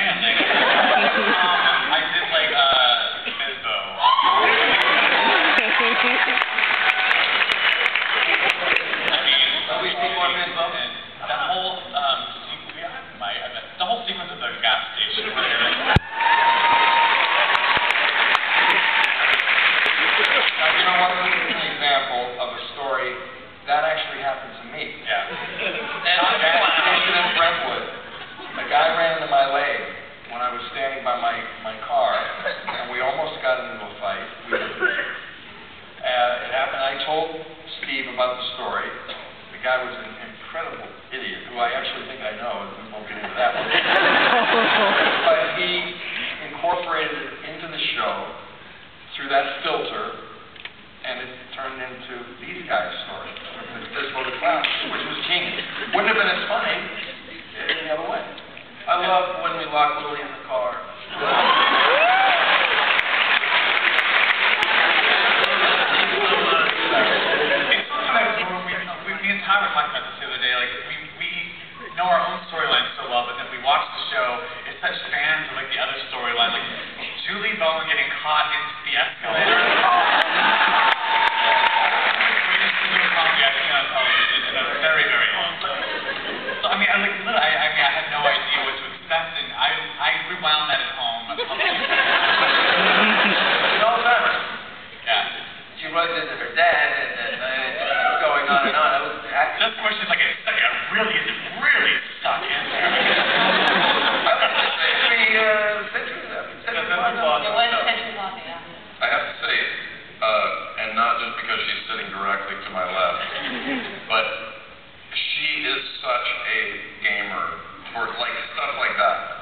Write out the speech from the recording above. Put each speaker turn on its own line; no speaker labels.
man. Like, um, I did like uh, Fizbo. I mean, Have we seen more Fizbo? The whole um, se- my the whole sequence of the gas station. Where they're like,
Now, you know what, this is an example of a story that actually happened to me.
yeah.
At a gas station in Brentwood, a guy ran into my leg when I was standing by my, my car, and we almost got into a fight. We, uh, it happened, I told Steve about the story. The guy was an incredible idiot, who I actually think I know, and we won't get into that one. But he incorporated it into the show through that filter, and it turned into these guys' story, this the clown, which was genius. Wouldn't have been as funny any other way.
I
love
when we lock Lily in the
car.
over getting caught into the escalator. we just do I mean, I, like, I, mean, I had no idea what to expect, and I, I rewound that at home.
no, never.
Yeah.
She
runs into her
dad, and uh, then going on and on. I was, I,
This question like, a, like a really, really
such a gamer, or like stuff like that.